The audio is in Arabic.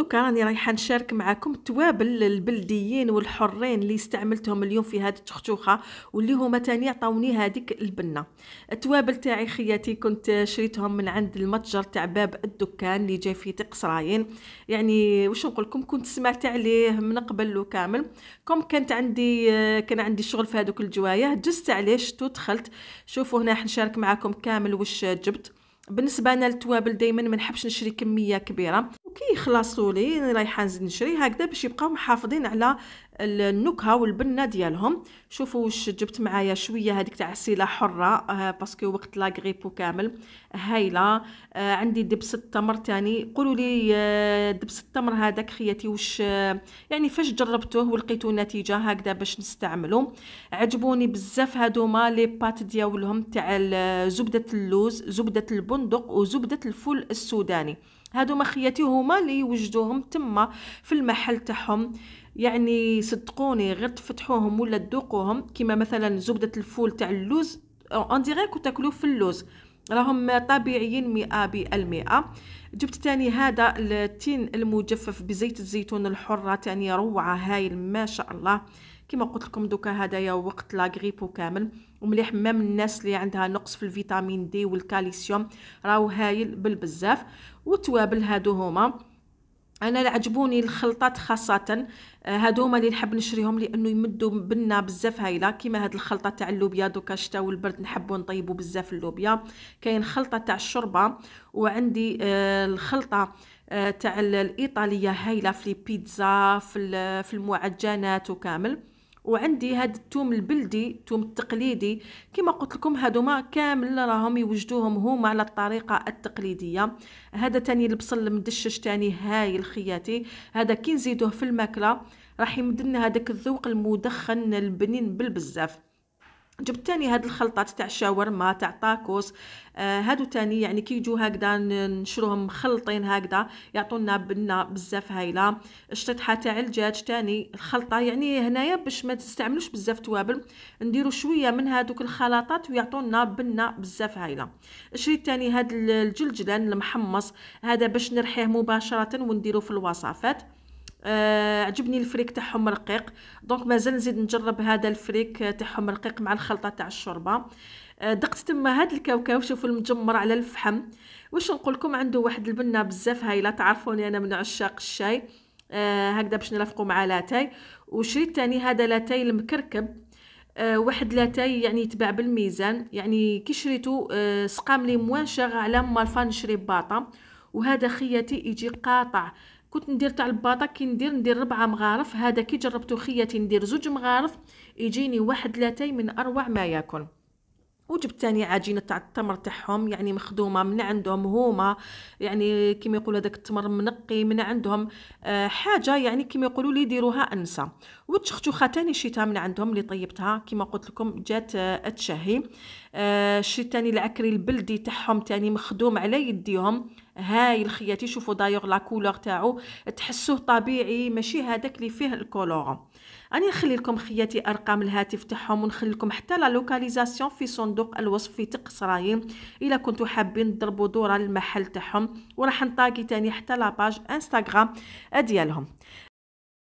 دوكا راني رايحة نشارك معاكم التوابل البلديين والحرين اللي استعملتهم اليوم في هذه التختوخة واللي هما تاني عطاوني هذيك البنة. التوابل تاعي خياتي كنت شريتهم من عند المتجر تاع باب الدكان اللي جاي في تقصراين يعني واش نقول لكم كنت سمعت عليه من قبل وكامل. كم كانت عندي كان عندي شغل في هذوك الجوايه جست عليه شتو دخلت. شوفوا هنا حنشارك معاكم كامل واش جبت. بالنسبة أنا للتوابل دائما ما نحبش نشري كمية كبيرة. وكي يخلصوا لي رايحة نشري هكذا باش يبقاو محافظين على النكهة والبنة ديالهم. شوفوا واش جبت معايا شوية هذيك تاع عسيله حرة آه parce que وقت la grippe وكامل هايلة آه عندي دبس التمر تاني. قولوا لي آه دبس التمر هذاك خياتي واش آه يعني فاش جربتوه ولقيتو نتيجة هكذا باش نستعملو. عجبوني بزاف هادوما les pâtes ديالهم تاع زبدة اللوز زبدة البندق وزبده الفول السوداني. هادو ما خياتي هما اللي يوجدوهم تما في المحل تاعهم. يعني صدقوني غير تفتحوهم ولا تذوقوهم كيما مثلا زبدة الفول تاع اللوز en direct تاكلوه في اللوز. راهم طبيعيين مئة بالمئة جبت تاني هذا التين المجفف بزيت الزيتون الحرة تاني روعة هايل ما شاء الله. كما قلت لكم دوكا هذايا وقت لا كامل. ومليح même الناس اللي عندها نقص في الفيتامين دي والكالسيوم راهو هايل بالبزاف. والتوابل هادو هما. أنا عجبوني الخلطات خاصة. آه، هادو هما اللي نحب نشريهم لأنه يمدوا بنا بزاف هايلة. كيما هاد الخلطة تاع اللوبيا دوكا شتا والبرد نحبوا نطيبوا بزاف اللوبيا. كاين خلطة تاع الشوربة وعندي آه الخلطة آه تاع الإيطالية هايلة في البيتزا في في المعجنات وكامل. وعندي هاد التوم البلدي التوم التقليدي. كما قلت لكم هادوما كامل راهم يوجدوهم هما على الطريقة التقليدية. هذا تاني البصل المدشش تاني هاي الخياتي. هذا كي نزيدوه في الماكلة راح يمدلنا هذاك الذوق المدخن البنين بالبزاف. جبت تاني هاد الخلطات تاع شاورما تاع طاكوس آه هادو تاني يعني كي يجو هكذا نشروهم مخلطين هكذا يعطونا بنة بزاف هايلة. الشطحه تاع الدجاج تاني الخلطة يعني هنايا باش ما تستعملوش بزاف توابل نديرو شوية من هادوك الخلطات ويعطونا بنة بزاف هايلة. شريت تاني هاد الجلجلان المحمص هذا باش نرحيه مباشرة ونديرو في الوصفات. آه عجبني الفريك تاعهم رقيق. donc مازال نزيد نجرب هذا الفريك تاعهم رقيق مع الخلطة تاع الشوربة. آه دقت تما هاد الكاوكاو شوفوا المجمر على الفحم. واش نقول لكم عنده واحد البنه بزاف هايلة تعرفوني أنا من عشاق الشاي. آه هكذا باش نرافقوا مع لاتاي. وشريت تاني هذا لاتاي المكركب. آه واحد لاتاي يعني يتباع بالميزان. يعني كي شريتو آه سقام les moins chers على ما نشري باطا. وهذا خياتي يجي قاطع. كنت ندير تاع الباطا كي ندير ندير ربعة مغارف. هذا كي جربتو خياتي ندير زوج مغارف يجيني واحد لاتاي من أروع ما يكون وجبت تاني عجينة تاع التمر تاعهم يعني مخدومة من عندهم هما يعني كيما يقولوا هذاك التمر منقي من عندهم. آه حاجة يعني كيما يقولوا لي يديروها أنسة. والتختوخه تاني شيتها من عندهم اللي طيبتها كيما قلت لكم جات آه تشهي آه شريت تاني العكري البلدي تاعهم تاني مخدوم على يديهم. هاي خياتي شوفوا d'ailleurs la couleur تاعو تحسوه طبيعي ماشي هذاك اللي فيه ال colorant. أني نخلي لكم خياتي أرقام الهاتف تاعهم ونخلي لكم حتى la localisation في صندوق الوصف في تقصراين إلا كنتوا حابين تضربوا دوره للمحل تاعهم وراح نطاڨي تاني حتى la page انستغرام ديالهم.